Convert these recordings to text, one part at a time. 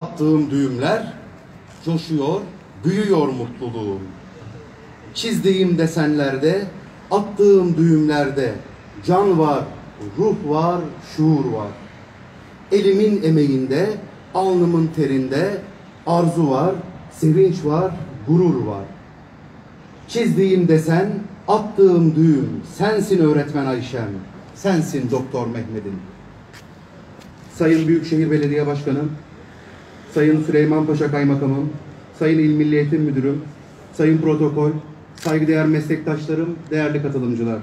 Attığım düğümler coşuyor, büyüyor mutluluğum. Çizdiğim desenlerde, attığım düğümlerde can var, ruh var, şuur var. Elimin emeğinde, alnımın terinde arzu var, sevinç var, gurur var. Çizdiğim desen, attığım düğüm, sensin öğretmen Ayşem, sensin Doktor Mehmet'im. Sayın Büyükşehir Belediye Başkanım, Sayın Süleyman Paşa Kaymakamım, Sayın İl Milli Eğitim Müdürüm, Sayın Protokol, saygıdeğer meslektaşlarım, değerli katılımcılar.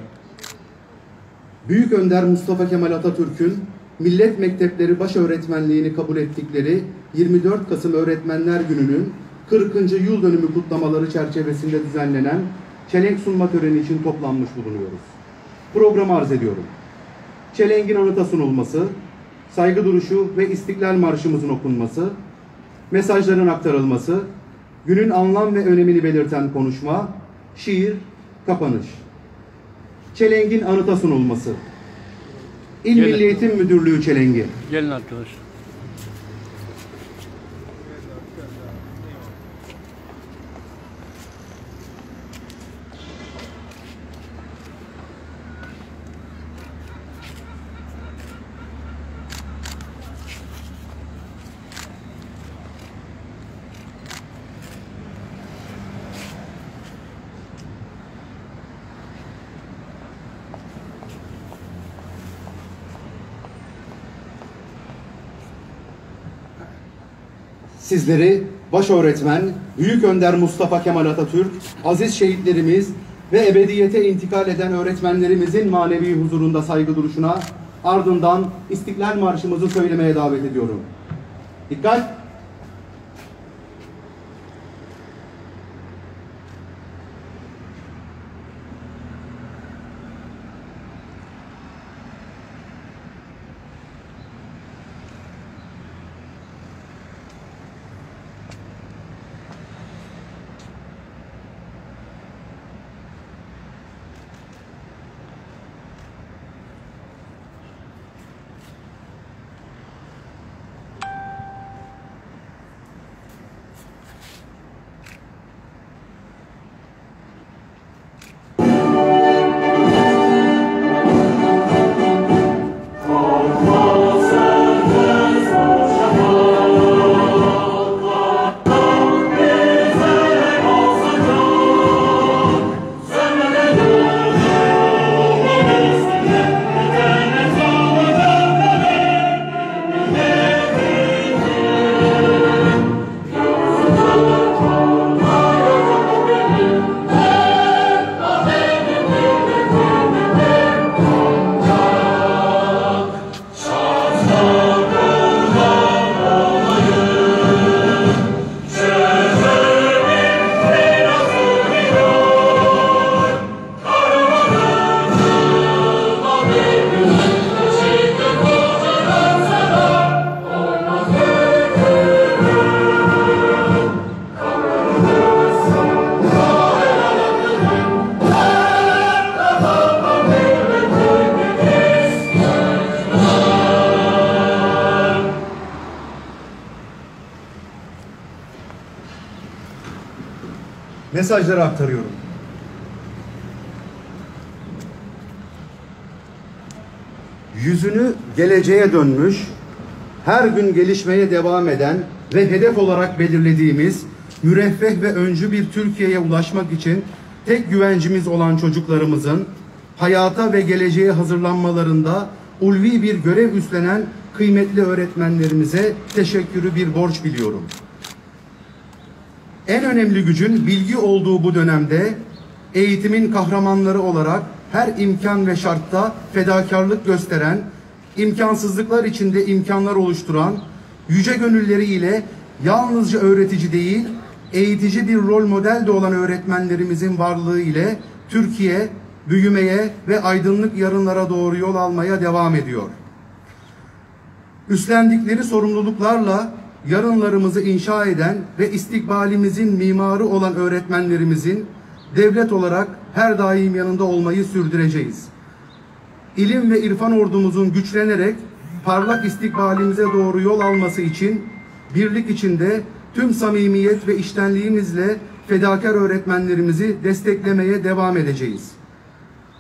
Büyük Önder Mustafa Kemal Atatürk'ün millet mektepleri baş öğretmenliğini kabul ettikleri 24 Kasım Öğretmenler Günü'nün 40. yıl dönümü kutlamaları çerçevesinde düzenlenen çelenk sunma töreni için toplanmış bulunuyoruz. Programı arz ediyorum. Çelenk'in anıta sunulması, saygı duruşu ve İstiklal Marşımızın okunması, mesajların aktarılması, günün anlam ve önemini belirten konuşma, şiir, kapanış. Çelenk'in anıta sunulması. İl Gelin. Milli Eğitim Müdürlüğü Çelengi. Gelin arkadaşlar. Sizleri baş öğretmen, Büyük Önder Mustafa Kemal Atatürk, aziz şehitlerimiz ve ebediyete intikal eden öğretmenlerimizin manevi huzurunda saygı duruşuna ardından İstiklal Marşımızı söylemeye davet ediyorum. Dikkat! Mesajları aktarıyorum. Yüzünü geleceğe dönmüş, her gün gelişmeye devam eden ve hedef olarak belirlediğimiz müreffeh ve öncü bir Türkiye'ye ulaşmak için tek güvencimiz olan çocuklarımızın hayata ve geleceğe hazırlanmalarında ulvi bir görev üstlenen kıymetli öğretmenlerimize teşekkürü bir borç biliyorum. En önemli gücün bilgi olduğu bu dönemde eğitimin kahramanları olarak her imkan ve şartta fedakarlık gösteren, imkansızlıklar içinde imkanlar oluşturan, yüce gönülleriyle yalnızca öğretici değil, eğitici bir rol model de olan öğretmenlerimizin varlığı ile Türkiye büyümeye ve aydınlık yarınlara doğru yol almaya devam ediyor. Üstlendikleri sorumluluklarla yarınlarımızı inşa eden ve istikbalimizin mimarı olan öğretmenlerimizin devlet olarak her daim yanında olmayı sürdüreceğiz. İlim ve irfan ordumuzun güçlenerek parlak istikbalimize doğru yol alması için birlik içinde tüm samimiyet ve iştenliğimizle fedakar öğretmenlerimizi desteklemeye devam edeceğiz.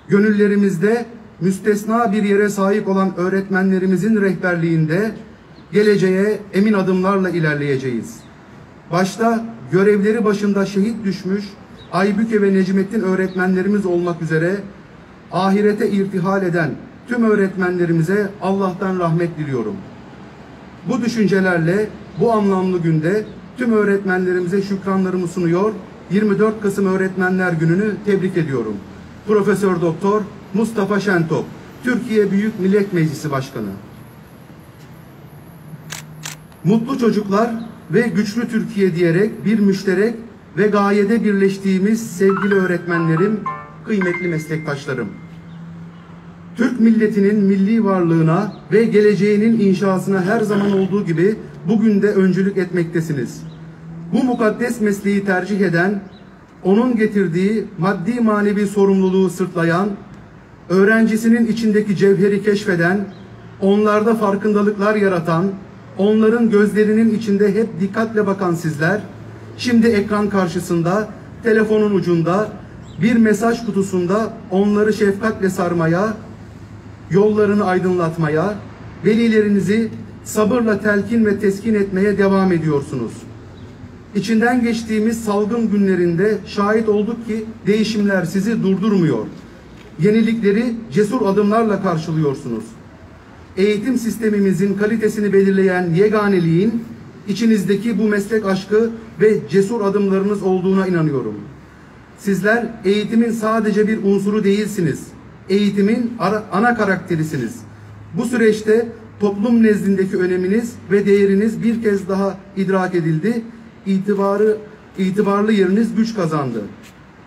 Gönüllerimizde müstesna bir yere sahip olan öğretmenlerimizin rehberliğinde geleceğe emin adımlarla ilerleyeceğiz. Başta görevleri başında şehit düşmüş Aybüke ve Necmettin öğretmenlerimiz olmak üzere ahirete irtihal eden tüm öğretmenlerimize Allah'tan rahmet diliyorum. Bu düşüncelerle bu anlamlı günde tüm öğretmenlerimize şükranlarımı sunuyor. 24 Kasım Öğretmenler Günü'nü tebrik ediyorum. Profesör Doktor Mustafa Şentop, Türkiye Büyük Millet Meclisi Başkanı. Mutlu çocuklar ve güçlü Türkiye diyerek bir müşterek ve gayede birleştiğimiz sevgili öğretmenlerim, kıymetli meslektaşlarım. Türk milletinin milli varlığına ve geleceğinin inşasına her zaman olduğu gibi bugün de öncülük etmektesiniz. Bu mukaddes mesleği tercih eden, onun getirdiği maddi manevi sorumluluğu sırtlayan, öğrencisinin içindeki cevheri keşfeden, onlarda farkındalıklar yaratan, onların gözlerinin içinde hep dikkatle bakan sizler, şimdi ekran karşısında, telefonun ucunda, bir mesaj kutusunda onları şefkatle sarmaya, yollarını aydınlatmaya, velilerinizi sabırla telkin ve teskin etmeye devam ediyorsunuz. İçinden geçtiğimiz salgın günlerinde şahit olduk ki değişimler sizi durdurmuyor. Yenilikleri cesur adımlarla karşılıyorsunuz. Eğitim sistemimizin kalitesini belirleyen yeganeliğin içinizdeki bu meslek aşkı ve cesur adımlarınız olduğuna inanıyorum. Sizler eğitimin sadece bir unsuru değilsiniz. Eğitimin ana karakterisiniz. Bu süreçte toplum nezdindeki öneminiz ve değeriniz bir kez daha idrak edildi. İtibarı, itibarlı yeriniz güç kazandı.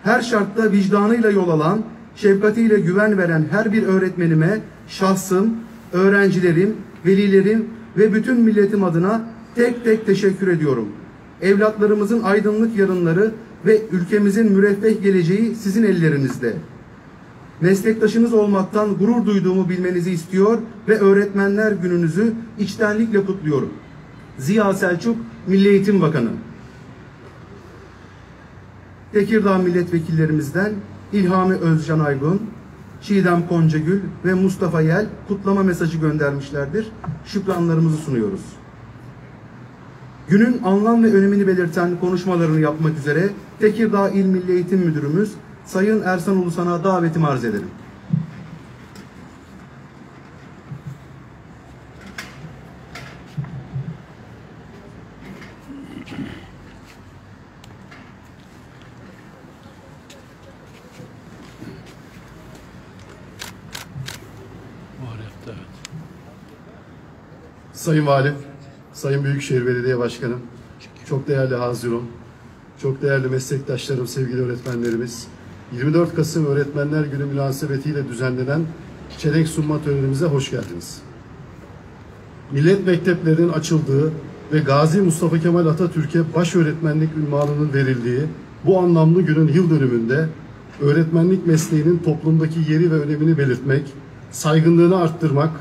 Her şartta vicdanıyla yol alan, şefkatiyle güven veren her bir öğretmenime şahsım, öğrencilerim, velilerim ve bütün milletim adına tek tek teşekkür ediyorum. Evlatlarımızın aydınlık yarınları ve ülkemizin müreffeh geleceği sizin ellerinizde. Meslektaşınız olmaktan gurur duyduğumu bilmenizi istiyor ve öğretmenler gününüzü içtenlikle kutluyorum. Ziya Selçuk, Milli Eğitim Bakanı. Tekirdağ milletvekillerimizden İlhami Özcan Aygun, Çiğdem Koncagül ve Mustafa Yel kutlama mesajı göndermişlerdir. Şükranlarımızı sunuyoruz. Günün anlam ve önemini belirten konuşmalarını yapmak üzere Tekirdağ İl Milli Eğitim Müdürümüz Sayın Ersan Ulusan'a davetimi arz ederim. Sayın Valim, Sayın Büyükşehir Belediye Başkanım, çok değerli Hazirum, çok değerli meslektaşlarım, sevgili öğretmenlerimiz, 24 Kasım Öğretmenler Günü münasebetiyle düzenlenen çelenk sunma törenimize hoş geldiniz. Millet mekteplerinin açıldığı ve Gazi Mustafa Kemal Atatürk'e baş öğretmenlik ünvanının verildiği bu anlamlı günün yıl dönümünde öğretmenlik mesleğinin toplumdaki yeri ve önemini belirtmek, saygınlığını arttırmak,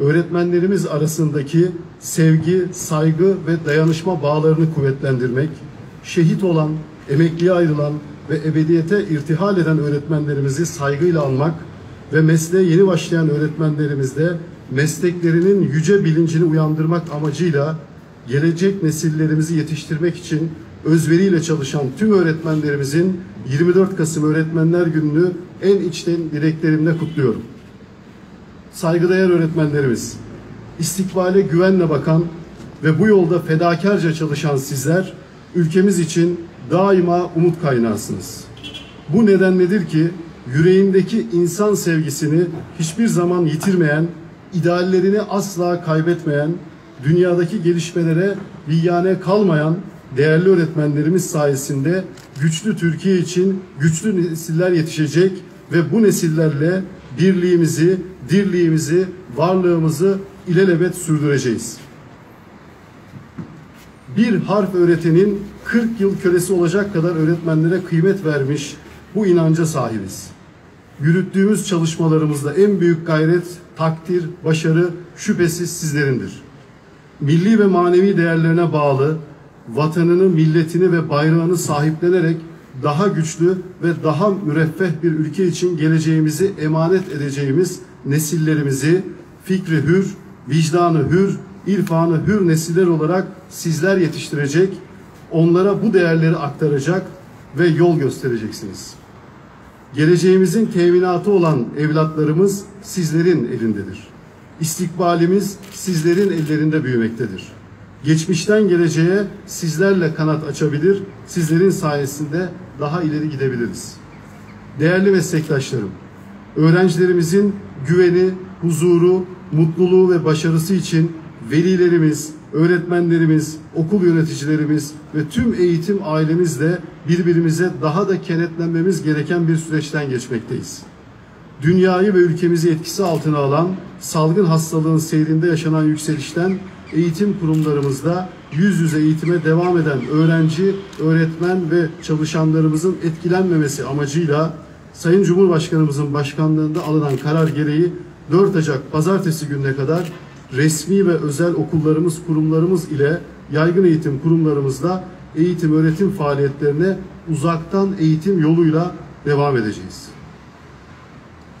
öğretmenlerimiz arasındaki sevgi, saygı ve dayanışma bağlarını kuvvetlendirmek, şehit olan, emekliye ayrılan ve ebediyete irtihal eden öğretmenlerimizi saygıyla almak ve mesleğe yeni başlayan öğretmenlerimizde mesleklerinin yüce bilincini uyandırmak amacıyla gelecek nesillerimizi yetiştirmek için özveriyle çalışan tüm öğretmenlerimizin 24 Kasım Öğretmenler Günü'nü en içten dileklerimle kutluyorum. Saygıdeğer öğretmenlerimiz, istikbale güvenle bakan ve bu yolda fedakarca çalışan sizler ülkemiz için daima umut kaynağısınız. Bu nedenledir ki yüreğindeki insan sevgisini hiçbir zaman yitirmeyen, ideallerini asla kaybetmeyen, dünyadaki gelişmelere viyane kalmayan değerli öğretmenlerimiz sayesinde güçlü Türkiye için güçlü nesiller yetişecek ve bu nesillerle birliğimizi, dirliğimizi, varlığımızı ilelebet sürdüreceğiz. Bir harf öğretenin 40 yıl kölesi olacak kadar öğretmenlere kıymet vermiş bu inanca sahibiz. Yürüttüğümüz çalışmalarımızda en büyük gayret, takdir, başarı şüphesiz sizlerindir. milli ve manevi değerlerine bağlı vatanını, milletini ve bayrağını sahiplenerek daha güçlü ve daha müreffeh bir ülke için geleceğimizi emanet edeceğimiz nesillerimizi fikri hür, vicdanı hür, irfanı hür nesiller olarak sizler yetiştirecek, onlara bu değerleri aktaracak ve yol göstereceksiniz. Geleceğimizin teminatı olan evlatlarımız sizlerin elindedir. İstikbalimiz sizlerin ellerinde büyümektedir. Geçmişten geleceğe sizlerle kanat açabilir, sizlerin sayesinde daha ileri gidebiliriz. Değerli meslektaşlarım, öğrencilerimizin güveni, huzuru, mutluluğu ve başarısı için velilerimiz, öğretmenlerimiz, okul yöneticilerimiz ve tüm eğitim ailemizle birbirimize daha da kenetlenmemiz gereken bir süreçten geçmekteyiz. Dünyayı ve ülkemizi etkisi altına alan salgın hastalığın seyrinde yaşanan yükselişten eğitim kurumlarımızda yüz yüze eğitime devam eden öğrenci, öğretmen ve çalışanlarımızın etkilenmemesi amacıyla Sayın Cumhurbaşkanımızın başkanlığında alınan karar gereği 4 Ocak pazartesi gününe kadar resmi ve özel okullarımız, kurumlarımız ile yaygın eğitim kurumlarımızda eğitim öğretim faaliyetlerine uzaktan eğitim yoluyla devam edeceğiz.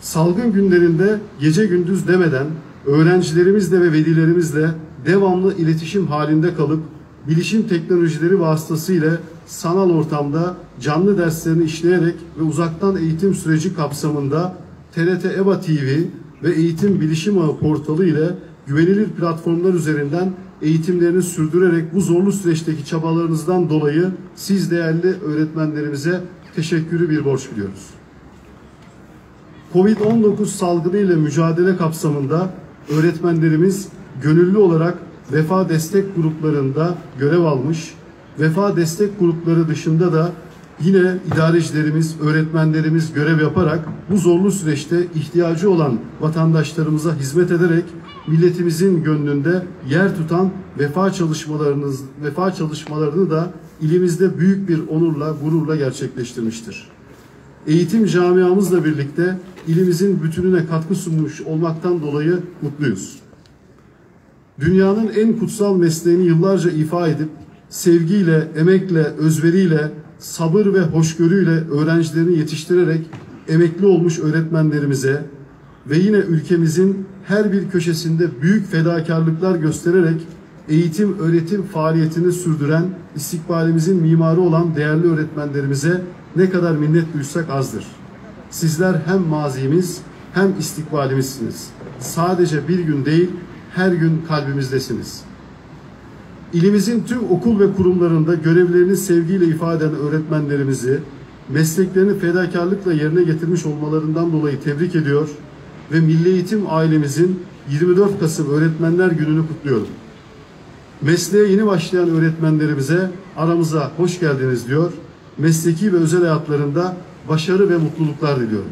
Salgın günlerinde gece gündüz demeden öğrencilerimizle ve velilerimizle devamlı iletişim halinde kalıp bilişim teknolojileri vasıtasıyla sanal ortamda canlı derslerini işleyerek ve uzaktan eğitim süreci kapsamında TRT EBA TV ve Eğitim Bilişim Ağı portalı ile güvenilir platformlar üzerinden eğitimlerini sürdürerek bu zorlu süreçteki çabalarınızdan dolayı siz değerli öğretmenlerimize teşekkürü bir borç biliyoruz. Covid-19 salgını ile mücadele kapsamında öğretmenlerimiz gönüllü olarak vefa destek gruplarında görev almış. Vefa destek grupları dışında da yine idarecilerimiz, öğretmenlerimiz görev yaparak bu zorlu süreçte ihtiyacı olan vatandaşlarımıza hizmet ederek milletimizin gönlünde yer tutan vefa çalışmalarınız vefa çalışmalarını da ilimizde büyük bir onurla, gururla gerçekleştirmiştir. Eğitim camiamızla birlikte ilimizin bütününe katkı sunmuş olmaktan dolayı mutluyuz. Dünyanın en kutsal mesleğini yıllarca ifa edip sevgiyle, emekle, özveriyle, sabır ve hoşgörüyle öğrencilerini yetiştirerek emekli olmuş öğretmenlerimize ve yine ülkemizin her bir köşesinde büyük fedakarlıklar göstererek eğitim öğretim faaliyetini sürdüren istikbalimizin mimarı olan değerli öğretmenlerimize ne kadar minnet duysak azdır. Sizler hem mazimiz hem istikbalimizsiniz. Sadece bir gün değil, her gün kalbimizdesiniz. İlimizin tüm okul ve kurumlarında görevlerini sevgiyle ifade eden öğretmenlerimizi mesleklerini fedakarlıkla yerine getirmiş olmalarından dolayı tebrik ediyor ve Milli Eğitim ailemizin 24 Kasım Öğretmenler Günü'nü kutluyorum. Mesleğe yeni başlayan öğretmenlerimize aramıza hoş geldiniz diyor. Mesleki ve özel hayatlarında başarı ve mutluluklar diliyorum.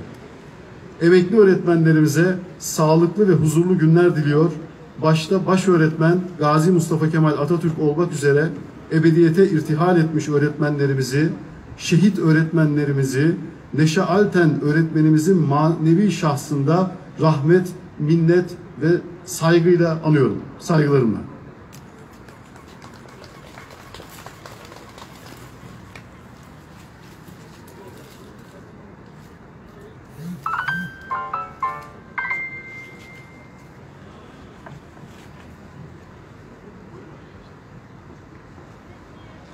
Emekli öğretmenlerimize sağlıklı ve huzurlu günler diliyor. Başta baş öğretmen Gazi Mustafa Kemal Atatürk olmak üzere ebediyete irtihal etmiş öğretmenlerimizi, şehit öğretmenlerimizi, Neşe Alten öğretmenimizin manevi şahsında rahmet, minnet ve saygıyla anıyorum. Saygılarımla.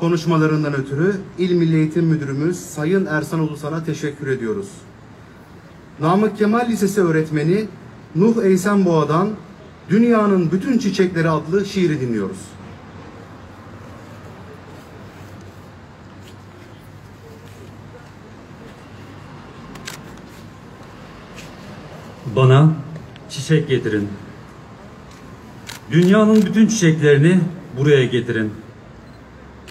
Konuşmalarından ötürü İl Milli Eğitim Müdürümüz Sayın Ersan Ulusan'a teşekkür ediyoruz. Namık Kemal Lisesi öğretmeni Nuh Eysenboğa'dan Dünyanın Bütün Çiçekleri adlı şiiri dinliyoruz. Bana çiçek getirin. Dünyanın bütün çiçeklerini buraya getirin.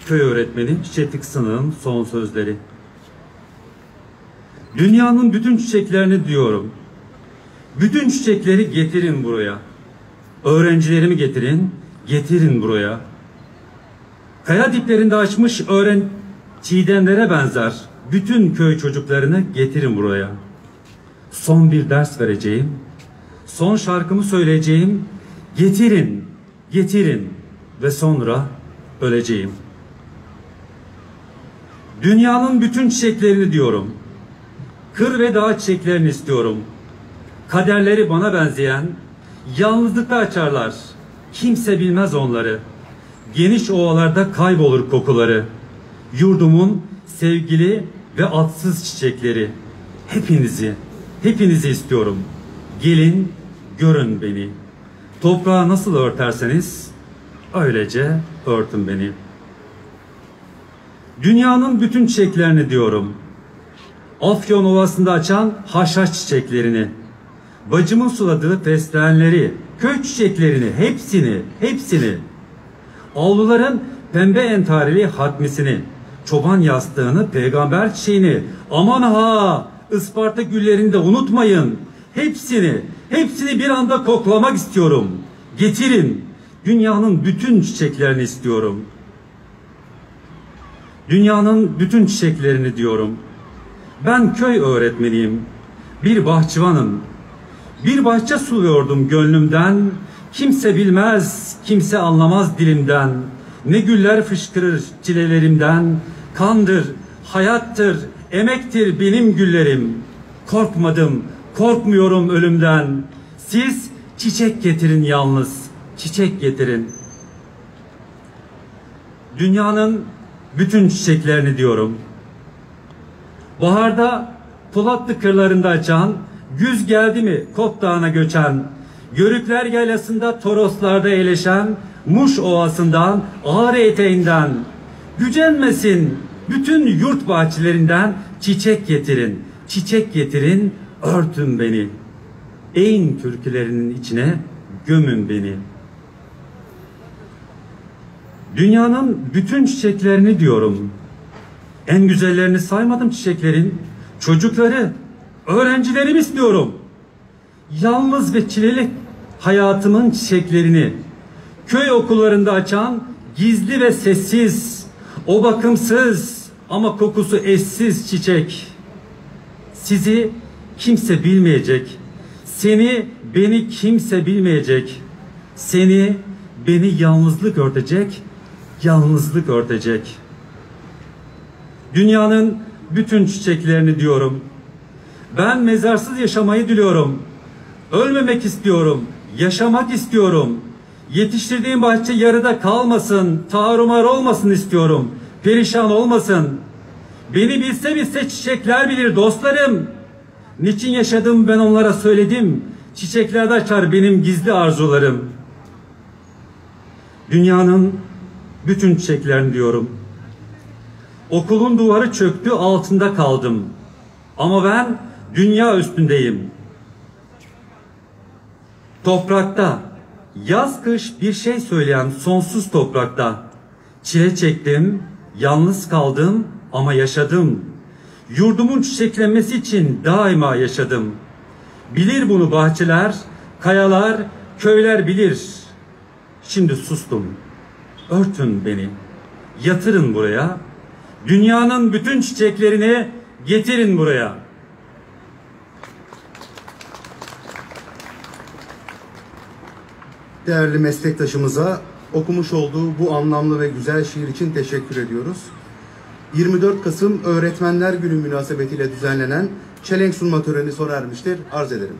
Köy öğretmeni Şefik Sınık'ın son sözleri. Dünyanın bütün çiçeklerini diyorum. Bütün çiçekleri getirin buraya. Öğrencilerimi getirin, getirin buraya. Kaya diplerinde açmış öğren çiğdemlere benzer bütün köy çocuklarını getirin buraya. Son bir ders vereceğim. Son şarkımı söyleyeceğim. Getirin, getirin. ve sonra öleceğim. Dünyanın bütün çiçeklerini diyorum. Kır ve dağ çiçeklerini istiyorum. Kaderleri bana benzeyen yalnızlıkta açarlar. Kimse bilmez onları. Geniş ovalarda kaybolur kokuları. Yurdumun sevgili ve atsız çiçekleri. Hepinizi, hepinizi istiyorum. Gelin, görün beni. Toprağı nasıl örterseniz öylece örtün beni. Dünyanın bütün çiçeklerini diyorum. Afyon Ovası'nda açan haşhaş çiçeklerini, bacımın suladığı fesleğenleri, köy çiçeklerini, hepsini, hepsini, avluların pembe entarili hatmisini, çoban yastığını, peygamber çiçeğini, aman ha, Isparta güllerini de unutmayın. Hepsini, hepsini bir anda koklamak istiyorum. Getirin, dünyanın bütün çiçeklerini istiyorum. Dünyanın bütün çiçeklerini diyorum. Ben köy öğretmeniyim. Bir bahçıvanım. Bir bahçe suluyordum gönlümden. Kimse bilmez, kimse anlamaz dilimden. Ne güller fışkırır çilelerimden. Kandır, hayattır, emektir benim güllerim. Korkmadım, korkmuyorum ölümden. Siz çiçek getirin yalnız, çiçek getirin. Dünyanın bütün çiçeklerini diyorum. Baharda Polatlı kırlarında açan, güz geldi mi Kop Dağı'na göçen, Yörükler yaylasında Toroslarda eleşen, Muş Ovası'ndan, Ağrı eteğinden, gücenmesin bütün yurt bahçelerinden çiçek getirin, çiçek getirin, örtün beni. Eğin türkülerinin içine gömün beni. Dünyanın bütün çiçeklerini diyorum. En güzellerini saymadım çiçeklerin. Çocukları, öğrencilerimi istiyorum. Yalnız ve çileli hayatımın çiçeklerini köy okullarında açan gizli ve sessiz, o bakımsız ama kokusu eşsiz çiçek. Sizi kimse bilmeyecek. Seni, beni kimse bilmeyecek. Seni, beni yalnızlık örtecek, yalnızlık örtecek. Dünyanın bütün çiçeklerini diyorum. Ben mezarsız yaşamayı diliyorum. Ölmemek istiyorum, yaşamak istiyorum. Yetiştirdiğim bahçe yarıda kalmasın, tarumar olmasın istiyorum. Perişan olmasın. Beni bilse bilse çiçekler bilir dostlarım. Niçin yaşadım ben onlara söyledim. Çiçeklerde açar benim gizli arzularım. Dünyanın bütün çiçeklerini diyorum. Okulun duvarı çöktü altında kaldım. Ama ben dünya üstündeyim. Toprakta, yaz kış bir şey söyleyen sonsuz toprakta. Çile çektim, yalnız kaldım ama yaşadım. Yurdumun çiçeklenmesi için daima yaşadım. Bilir bunu bahçeler, kayalar, köyler bilir. Şimdi sustum. Örtün beni. Yatırın buraya. Dünyanın bütün çiçeklerini getirin buraya. Değerli meslektaşımıza okumuş olduğu bu anlamlı ve güzel şiir için teşekkür ediyoruz. 24 Kasım Öğretmenler Günü münasebetiyle düzenlenen çelenk sunma töreni sona ermiştir. Arz ederim.